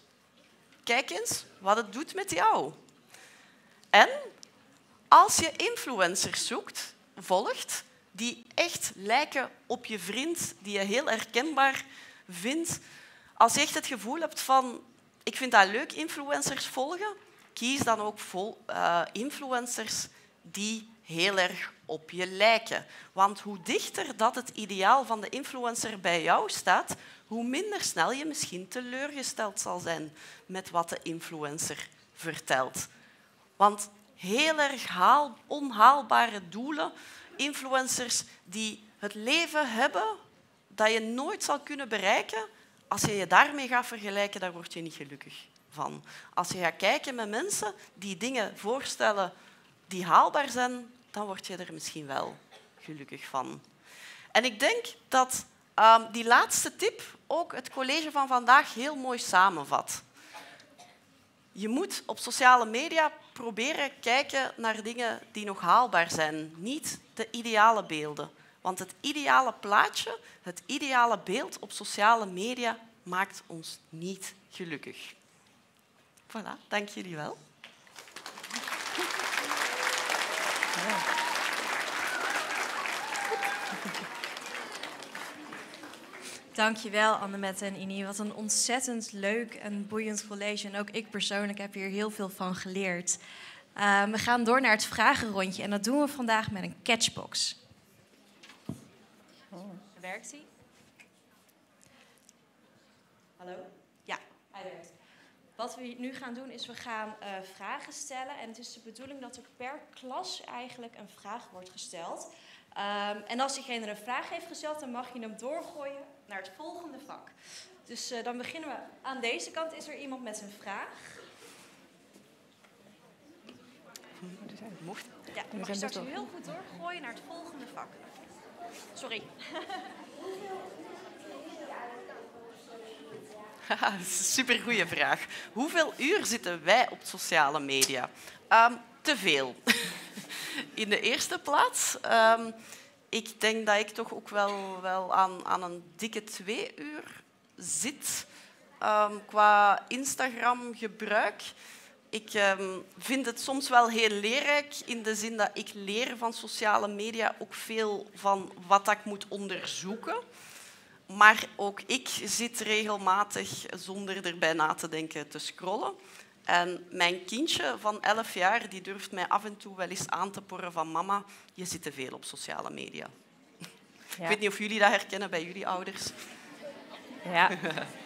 Kijk eens wat het doet met jou. En als je influencers zoekt, volgt, die echt lijken op je vriend, die je heel herkenbaar vindt, als je echt het gevoel hebt van ik vind dat leuk, influencers volgen, kies dan ook vol, uh, influencers die heel erg op je lijken. Want hoe dichter dat het ideaal van de influencer bij jou staat, hoe minder snel je misschien teleurgesteld zal zijn met wat de influencer vertelt. Want heel erg haal, onhaalbare doelen, influencers die het leven hebben dat je nooit zal kunnen bereiken, als je je daarmee gaat vergelijken, dan word je niet gelukkig van. Als je gaat kijken met mensen die dingen voorstellen die haalbaar zijn, dan word je er misschien wel gelukkig van. En ik denk dat ehm, die laatste tip ook het college van vandaag heel mooi samenvat. Je moet op sociale media proberen kijken naar dingen die nog haalbaar zijn, niet de ideale beelden. Want het ideale plaatje, het ideale beeld op sociale media maakt ons niet gelukkig. Voilà, dank jullie wel. Dankjewel Annemette en Ini. Wat een ontzettend leuk en boeiend college. En ook ik persoonlijk heb hier heel veel van geleerd. Uh, we gaan door naar het vragenrondje en dat doen we vandaag met een catchbox. Oh. Werkt die? Hallo? Ja, hij werkt. Wat we nu gaan doen is we gaan uh, vragen stellen. En het is de bedoeling dat er per klas eigenlijk een vraag wordt gesteld. Um, en als diegene een vraag heeft gesteld, dan mag je hem doorgooien naar het volgende vak. Dus uh, dan beginnen we aan deze kant. Is er iemand met een vraag? Mocht. Ja, dan mag je straks heel goed doorgooien naar het volgende vak. Sorry. dat is een supergoeie vraag. Hoeveel uur zitten wij op sociale media? Um, te veel. In de eerste plaats, um, ik denk dat ik toch ook wel, wel aan, aan een dikke twee uur zit um, qua Instagram-gebruik. Ik um, vind het soms wel heel leerrijk in de zin dat ik leer van sociale media ook veel van wat ik moet onderzoeken. Maar ook ik zit regelmatig zonder erbij na te denken te scrollen. En mijn kindje van 11 jaar die durft mij af en toe wel eens aan te porren van mama, je zit te veel op sociale media. Ja. Ik weet niet of jullie dat herkennen bij jullie ouders. Ja.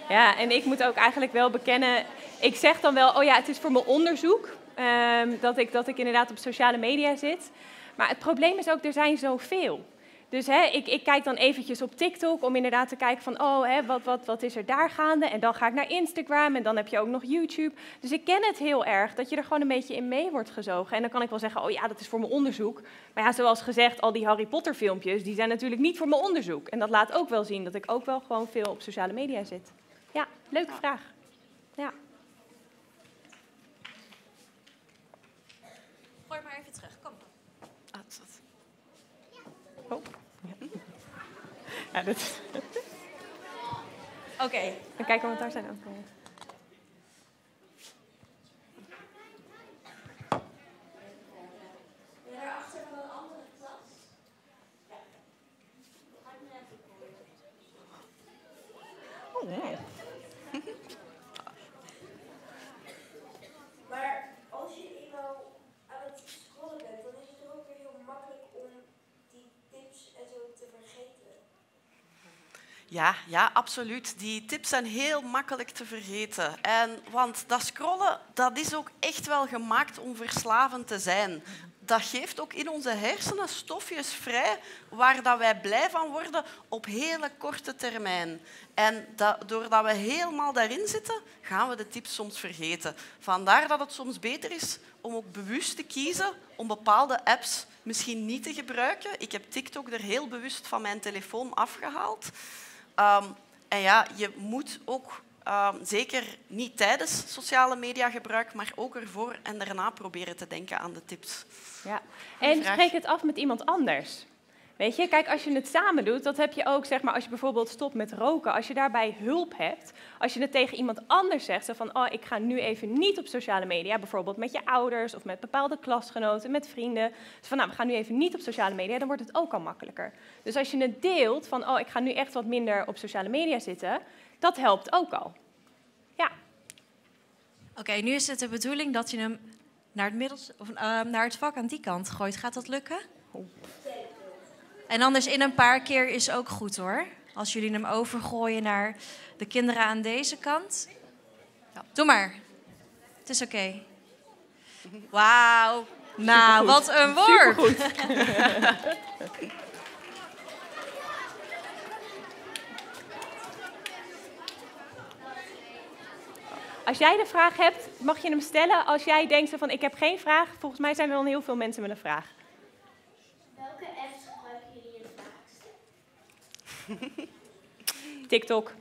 ja, en ik moet ook eigenlijk wel bekennen, ik zeg dan wel, oh ja, het is voor mijn onderzoek um, dat, ik, dat ik inderdaad op sociale media zit. Maar het probleem is ook, er zijn zoveel. Dus hè, ik, ik, kijk dan eventjes op TikTok om inderdaad te kijken van, oh, hè, wat, wat, wat is er daar gaande? En dan ga ik naar Instagram en dan heb je ook nog YouTube. Dus ik ken het heel erg, dat je er gewoon een beetje in mee wordt gezogen. En dan kan ik wel zeggen, oh ja, dat is voor mijn onderzoek. Maar ja, zoals gezegd, al die Harry Potter filmpjes, die zijn natuurlijk niet voor mijn onderzoek. En dat laat ook wel zien dat ik ook wel gewoon veel op sociale media zit. Ja, leuke vraag. Ja. Gooi maar even terug, kom. Ah, Oh. Ja, dat... Oké. Okay. En kijken wat daar zijn ook. Daarachter van een andere klas. Ja. Oh, nee. maar als je eenmaal aan het scrollen bent, dan is het toch ook weer heel makkelijk om die tips en zo te vergeten. Ja, ja, absoluut. Die tips zijn heel makkelijk te vergeten. En, want dat scrollen dat is ook echt wel gemaakt om verslavend te zijn. Dat geeft ook in onze hersenen stofjes vrij waar dat wij blij van worden op hele korte termijn. En dat, doordat we helemaal daarin zitten, gaan we de tips soms vergeten. Vandaar dat het soms beter is om ook bewust te kiezen om bepaalde apps misschien niet te gebruiken. Ik heb TikTok er heel bewust van mijn telefoon afgehaald. Um, en ja, je moet ook um, zeker niet tijdens sociale media gebruik, maar ook ervoor en daarna proberen te denken aan de tips. Ja, en spreek het af met iemand anders. Weet je, kijk, als je het samen doet, dat heb je ook, zeg maar, als je bijvoorbeeld stopt met roken, als je daarbij hulp hebt, als je het tegen iemand anders zegt, zo van, oh, ik ga nu even niet op sociale media, bijvoorbeeld met je ouders of met bepaalde klasgenoten, met vrienden, dus van, nou, we gaan nu even niet op sociale media, dan wordt het ook al makkelijker. Dus als je het deelt van, oh, ik ga nu echt wat minder op sociale media zitten, dat helpt ook al. Ja. Oké, okay, nu is het de bedoeling dat je hem naar het, middels, of, uh, naar het vak aan die kant gooit. Gaat dat lukken? Oh. En anders in een paar keer is ook goed hoor. Als jullie hem overgooien naar de kinderen aan deze kant. Ja. Doe maar. Het is oké. Okay. Wauw. Nou, wat een woord. Als jij de vraag hebt, mag je hem stellen. Als jij denkt van ik heb geen vraag, volgens mij zijn er dan heel veel mensen met een vraag. Welke apps gebruik je TikTok.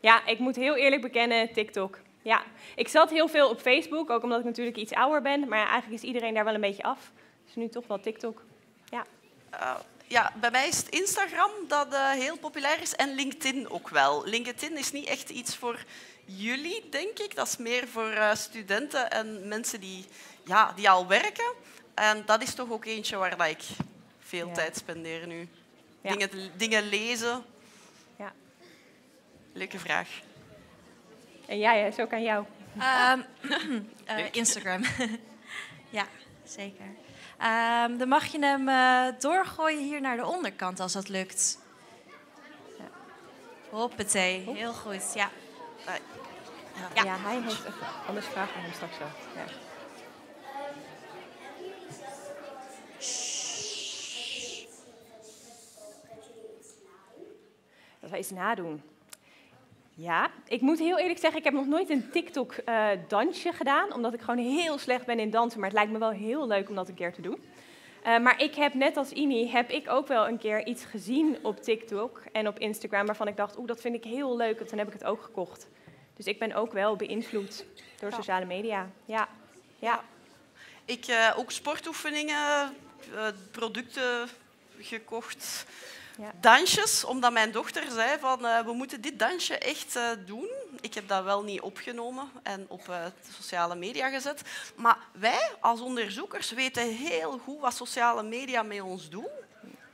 Ja, ik moet heel eerlijk bekennen, TikTok. Ja, ik zat heel veel op Facebook, ook omdat ik natuurlijk iets ouder ben. Maar eigenlijk is iedereen daar wel een beetje af. Dus nu toch wel TikTok. Ja. Uh, ja, bij mij is het Instagram dat uh, heel populair is en LinkedIn ook wel. LinkedIn is niet echt iets voor jullie, denk ik. Dat is meer voor uh, studenten en mensen die, ja, die al werken. En dat is toch ook eentje waar ik veel ja. tijd spendeer nu. Ja. Dingen, dingen lezen. Ja. Leuke vraag. En jij, is ook aan jou. Um, uh, Instagram. ja, zeker. Um, dan mag je hem uh, doorgooien hier naar de onderkant als dat lukt. Ja. Hoppatee, heel goed. Ja. Ja. ja. ja hij heeft anders vragen aan hem straks wel. Ja. Dat wij iets nadoen. Ja, ik moet heel eerlijk zeggen, ik heb nog nooit een TikTok-dansje uh, gedaan, omdat ik gewoon heel slecht ben in dansen. Maar het lijkt me wel heel leuk om dat een keer te doen. Uh, maar ik heb, net als Ini, heb ik ook wel een keer iets gezien op TikTok en op Instagram waarvan ik dacht, oeh, dat vind ik heel leuk. En toen heb ik het ook gekocht. Dus ik ben ook wel beïnvloed door ja. sociale media. Ja, ja. Ik uh, ook sportoefeningen, producten gekocht ja. dansjes, omdat mijn dochter zei van uh, we moeten dit dansje echt uh, doen. Ik heb dat wel niet opgenomen en op uh, sociale media gezet. Maar wij als onderzoekers weten heel goed wat sociale media met ons doen.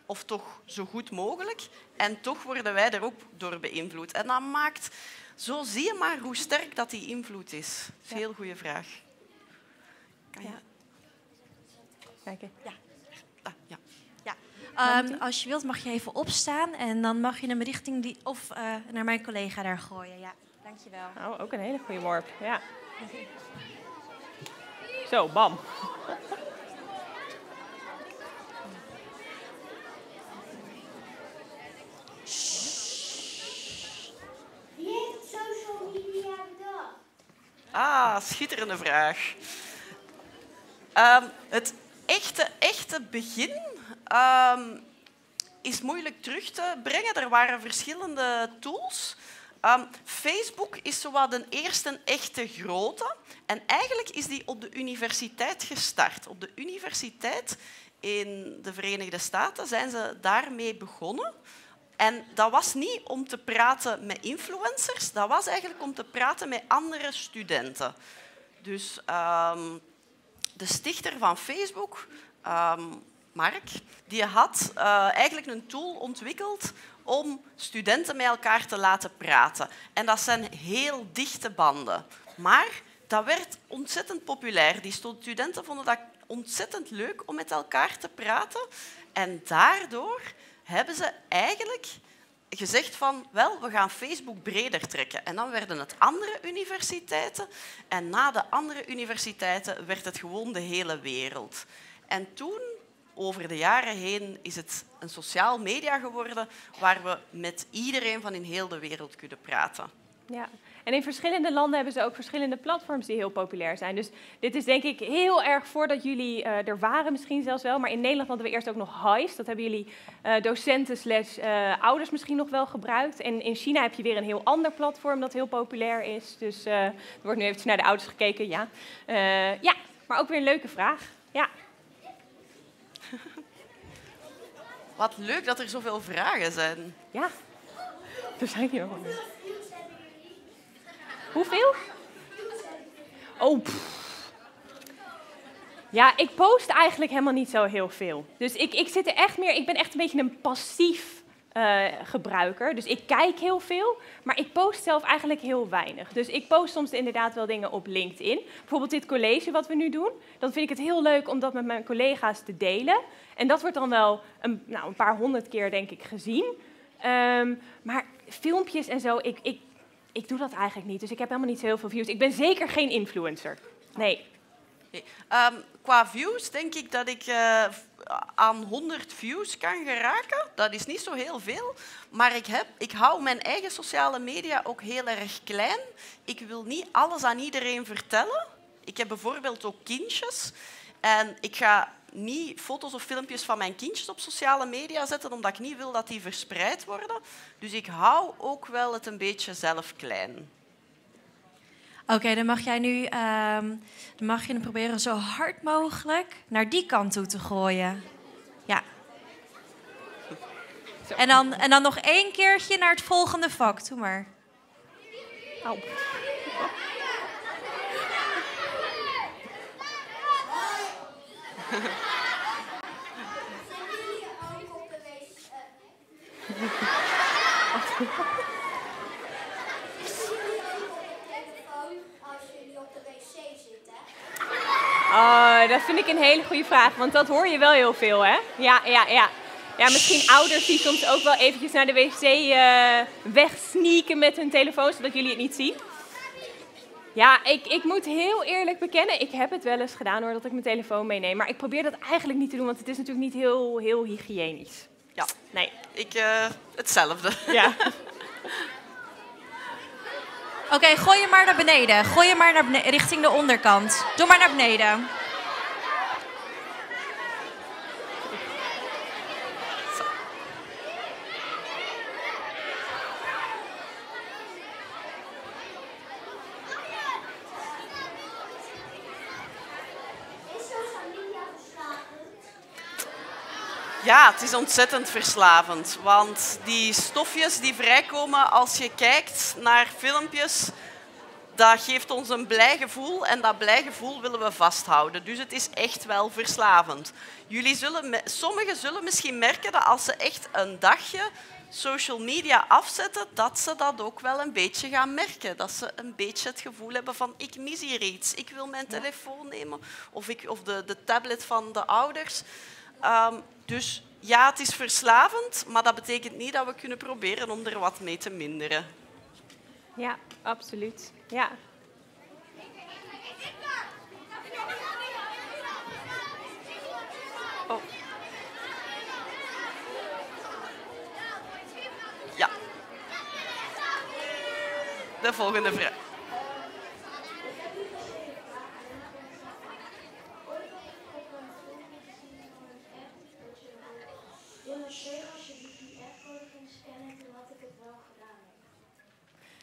Of toch zo goed mogelijk. En toch worden wij er ook door beïnvloed. En dat maakt... Zo zie je maar hoe sterk dat die invloed is. Een heel goede vraag. Kan je... Ja. Kijken. Ja. Ah, ja. Um, als je wilt mag je even opstaan en dan mag je hem richting die, of uh, naar mijn collega daar gooien. Ja, dankjewel. Oh, ook een hele goede worp. Ja. Zo, bam. Wie heeft social media bedacht? Ah, schitterende vraag. Um, het echte, echte begin um, is moeilijk terug te brengen. Er waren verschillende tools. Um, Facebook is zowat de eerste echte grote. En eigenlijk is die op de universiteit gestart. Op de universiteit in de Verenigde Staten zijn ze daarmee begonnen. En dat was niet om te praten met influencers, dat was eigenlijk om te praten met andere studenten. Dus um, de stichter van Facebook, Mark, die had uh, eigenlijk een tool ontwikkeld om studenten met elkaar te laten praten. En dat zijn heel dichte banden. Maar dat werd ontzettend populair. Die studenten vonden dat ontzettend leuk om met elkaar te praten. En daardoor hebben ze eigenlijk gezegd van, wel, we gaan Facebook breder trekken. En dan werden het andere universiteiten. En na de andere universiteiten werd het gewoon de hele wereld. En toen over de jaren heen is het een sociaal media geworden waar we met iedereen van in heel de wereld kunnen praten. Ja, en in verschillende landen hebben ze ook verschillende platforms die heel populair zijn. Dus dit is denk ik heel erg voordat jullie uh, er waren misschien zelfs wel. Maar in Nederland hadden we eerst ook nog Heist. Dat hebben jullie uh, docenten slash uh, ouders misschien nog wel gebruikt. En in China heb je weer een heel ander platform dat heel populair is. Dus er wordt nu eventjes naar de ouders gekeken, ja. ja, maar ook weer een leuke vraag. Ja. Wat leuk dat er zoveel vragen zijn. Ja, er zijn hier Hoeveel? Oh, Ja, ik post eigenlijk helemaal niet zo heel veel. Dus ik, ik zit er echt meer, ik ben echt een beetje een passief uh, gebruiker. Dus ik kijk heel veel, maar ik post zelf eigenlijk heel weinig. Dus ik post soms inderdaad wel dingen op LinkedIn. Bijvoorbeeld dit college wat we nu doen. Dan vind ik het heel leuk om dat met mijn collega's te delen. En dat wordt dan wel een, nou, een paar honderd keer, denk ik, gezien. Um, maar filmpjes en zo, ik, ik, ik doe dat eigenlijk niet. Dus ik heb helemaal niet heel veel views. Ik ben zeker geen influencer. Nee. Um, qua views denk ik dat ik uh, aan 100 views kan geraken. Dat is niet zo heel veel. Maar ik, heb, ik hou mijn eigen sociale media ook heel erg klein. Ik wil niet alles aan iedereen vertellen. Ik heb bijvoorbeeld ook kindjes. En ik ga niet foto's of filmpjes van mijn kindjes op sociale media zetten, omdat ik niet wil dat die verspreid worden. Dus ik hou ook wel het een beetje zelf klein. Oké, dan mag jij nu ehm, dan mag je hem proberen zo hard mogelijk naar die kant toe te gooien. Ja. Zo. En dan, en dan nog één keertje naar het volgende vak. Doe maar. Au. Zijn jullie ook op de wc? Zijn jullie ook op de telefoon als jullie op de wc zitten? Oh, dat vind ik een hele goede vraag, want dat hoor je wel heel veel, hè? Ja, ja, ja. Ja, misschien ouders die soms ook wel eventjes naar de wc eh wegsneaken met hun telefoon, zodat jullie het niet zien. Ja, ik, ik moet heel eerlijk bekennen, ik heb het wel eens gedaan hoor, dat ik mijn telefoon meeneem. Maar ik probeer dat eigenlijk niet te doen, want het is natuurlijk niet heel, heel hygiënisch. Ja, Nee, ik eh, hetzelfde. ja. Oké, gooi je maar naar beneden. Gooi je maar naar bene- richting de onderkant. Doe maar naar beneden. Ja, het is ontzettend verslavend. Want die stofjes die vrijkomen als je kijkt naar filmpjes, dat geeft ons een blij gevoel en dat blij gevoel willen we vasthouden. Dus het is echt wel verslavend. Jullie zullen, sommigen zullen misschien merken dat als ze echt een dagje social media afzetten, dat ze dat ook wel een beetje gaan merken. Dat ze een beetje het gevoel hebben van ik mis hier iets, ik wil mijn telefoon nemen of, ik, of de, de tablet van de ouders. Ehm, dus ja, het is verslavend, maar dat betekent niet dat we kunnen proberen om er wat mee te minderen. ja, absoluut. Ja. Oh, Ja. De volgende vraag. Willen zeggen als je die QR-code ging scannen, toen had ik het wel gedaan.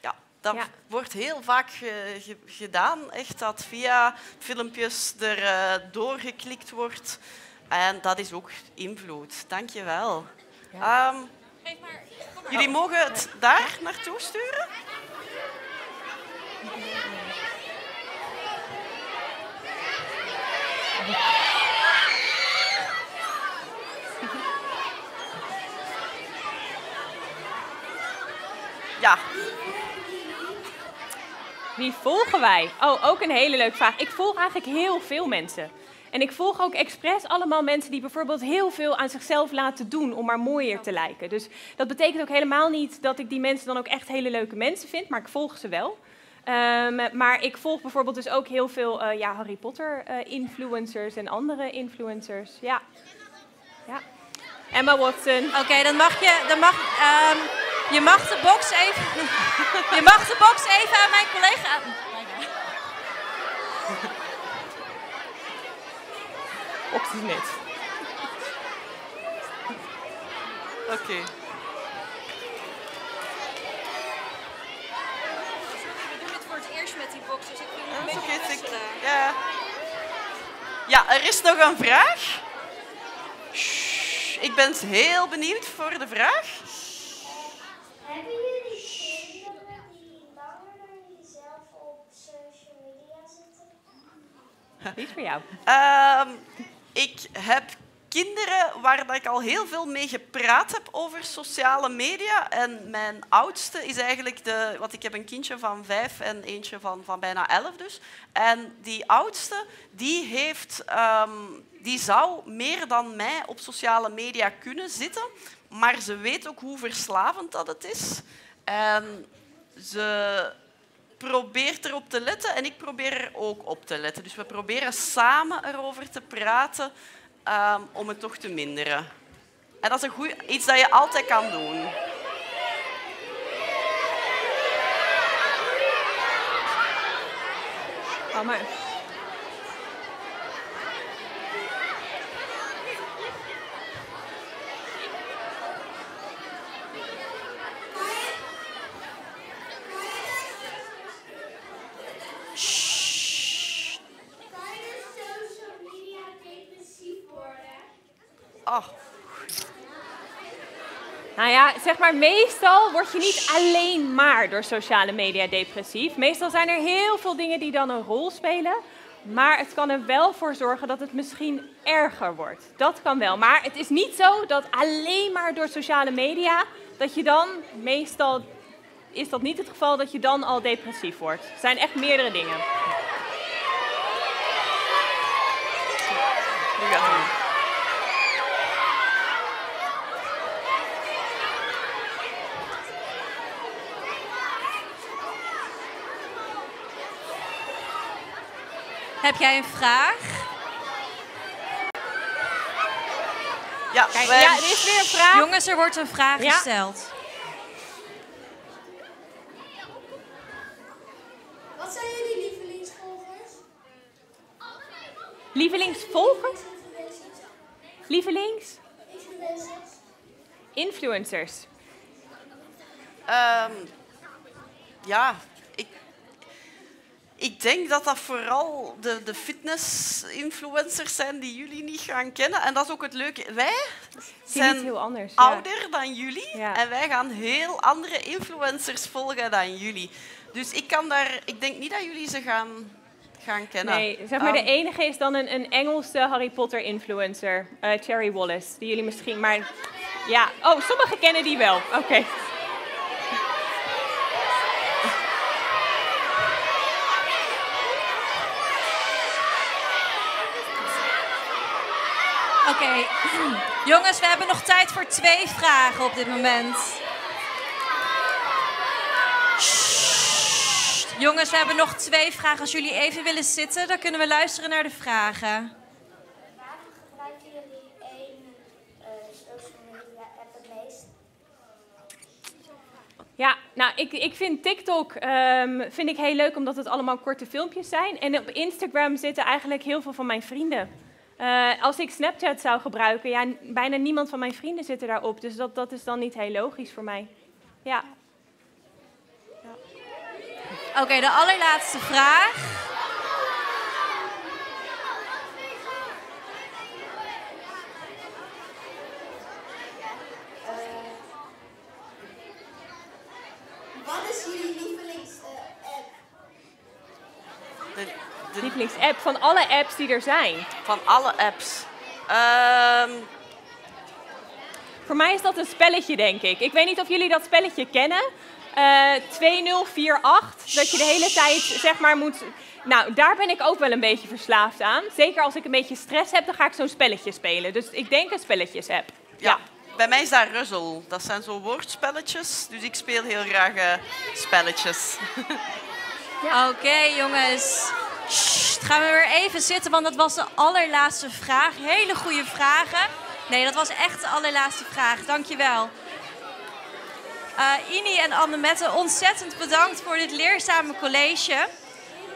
Ja, dat Ja. wordt heel vaak ge- ge- gedaan, echt dat via filmpjes er eh, doorgeklikt wordt. En dat is ook invloed. Dank je wel. Ehm, jullie mogen het daar naartoe sturen? Ja, Wie volgen wij? Oh, ook een hele leuke vraag. Ik volg eigenlijk heel veel mensen. En ik volg ook expres allemaal mensen die bijvoorbeeld heel veel aan zichzelf laten doen om maar mooier te lijken. Dus dat betekent ook helemaal niet dat ik die mensen dan ook echt hele leuke mensen vind, maar ik volg ze wel. Ehm, maar ik volg bijvoorbeeld dus ook heel veel eh, ja, Harry Potter eh, influencers en andere influencers. Ja. ja. Emma Watson. Oké, dan mag je, dan mag, ehm, je mag de box even, je mag de box even aan mijn collega. Oxynet. oké. We doen het voor het eerst met die box, dus ik vind Dat is oké, ik- Ja. ja, er is nog een vraag. Ik ben heel benieuwd voor de vraag. Hebben jullie kinderen die langer dan jezelf op social media zitten? Niet voor jou. Ehm, ik heb kinderen waar dat ik al heel veel mee gepraat heb over sociale media. En mijn oudste is eigenlijk de... Want ik heb een kindje van vijf en eentje van, van bijna elf dus. En die oudste, die, heeft, ehm, die zou meer dan mij op sociale media kunnen zitten. Maar ze weet ook hoe verslavend dat het is. En ze probeert erop te letten en ik probeer er ook op te letten. Dus we proberen samen erover te praten ehm, om het toch te minderen. En dat is een iets dat je altijd kan doen. Oh, maar... Ja, Nou ja, zeg maar, meestal word je niet alleen maar door sociale media depressief. Meestal zijn er heel veel dingen die dan een rol spelen. Maar het kan er wel voor zorgen dat het misschien erger wordt. Dat kan wel. Maar het is niet zo dat alleen maar door sociale media, dat je dan, meestal is dat niet het geval, dat je dan al depressief wordt. Er zijn echt meerdere dingen. Heb jij een vraag? Ja, Kijk, wij- ja, er is weer een vraag. Jongens, er wordt een vraag Ja. gesteld. Wat zijn jullie lievelingsvolgers? Lievelingsvolgers? Lievelings? Influencers? Influencers. Ehm, ja, ik, denk dat dat vooral de, de fitness-influencers zijn die jullie niet gaan kennen. En dat is ook het leuke. Wij zijn heel anders. ja. ouder dan jullie Ja. en wij gaan heel andere influencers volgen dan jullie. Dus ik kan daar, ik denk niet dat jullie ze gaan, gaan kennen. Nee, zeg maar, de Ehm, enige is dan een, een Engelse Harry Potter influencer, eh, Cherry Wallace, die jullie misschien maar... Ja, oh, sommigen kennen die wel. Oké. Jongens, we hebben nog tijd voor twee vragen op dit moment. Jongens, we hebben nog twee vragen. Als jullie even willen zitten, dan kunnen we luisteren naar de vragen. Waarom gebruiken jullie één social het meest? Ja, nou, ik, ik vind TikTok ehm, vind ik heel leuk omdat het allemaal korte filmpjes zijn. En op Instagram zitten eigenlijk heel veel van mijn vrienden. Eh, als ik Snapchat zou gebruiken, ja, bijna niemand van mijn vrienden zit daarop. Dus dat, dat is dan niet heel logisch voor mij. Ja. Oké, de allerlaatste vraag. Wat is jullie lievelings eh, app? De, Lievelingsapp van alle apps die er zijn. van alle apps. Ehm, Voor mij is dat een spelletje, denk ik. Ik weet niet of jullie dat spelletje kennen. Eh 2048. Dat je de hele tijd, zeg maar, moet... Nou, daar ben ik ook wel een beetje verslaafd aan. Zeker als ik een beetje stress heb, dan ga ik zo'n spelletje spelen. Dus ik denk een spelletjes-app. ja. Bij mij is dat Ruzzle. Dat zijn zo woordspelletjes. Dus ik speel heel graag eh, spelletjes. Oké, jongens. Sst, gaan we weer even zitten, want dat was de allerlaatste vraag. Hele goede vragen. Nee, dat was echt de allerlaatste vraag. Dankjewel. Eh Ini en Annemette, ontzettend bedankt voor dit leerzame college.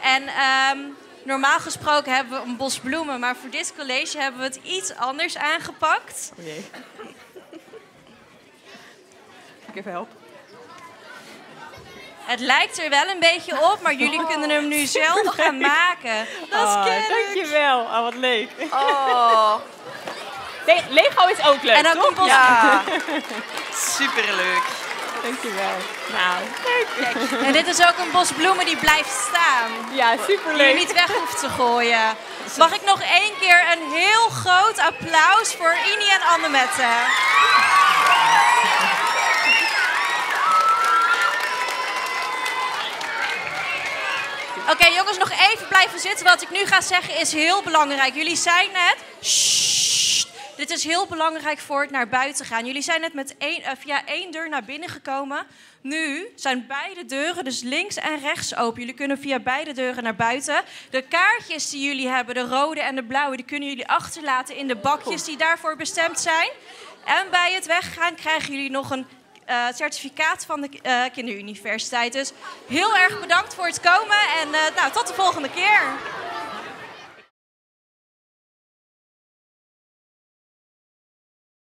En ehm, normaal gesproken hebben we een bos bloemen, maar voor dit college hebben we het iets anders aangepakt. Oh jee. Ik even helpen. Het lijkt er wel een beetje op, maar jullie kunnen hem nu zelf gaan maken. Dat is Oh, dankjewel. Oh, wat leuk. Oh, Le- Lego is ook leuk, En dan toch? komt bos ja. Superleuk. Dankjewel. Nou, leuk. En dit is ook een bos bloemen die blijft staan. Ja, Die je superleuk. niet weg hoeft te gooien. Mag ik nog één keer een heel groot applaus voor Ini en Annemette. Oké jongens, nog even blijven zitten. Wat ik nu ga zeggen is heel belangrijk. Jullie zijn net... Dit is heel belangrijk voor het naar buiten gaan. Jullie zijn net met één, eh, via één deur naar binnen gekomen. Nu zijn beide deuren, dus links en rechts, open. Jullie kunnen via beide deuren naar buiten. De kaartjes die jullie hebben, de rode en de blauwe, die kunnen jullie achterlaten in de bakjes die daarvoor bestemd zijn. En bij het weggaan krijgen jullie nog een eh, certificaat van de eh, Kinderuniversiteit. Dus heel erg bedankt voor het komen en eh, nou, tot de volgende keer.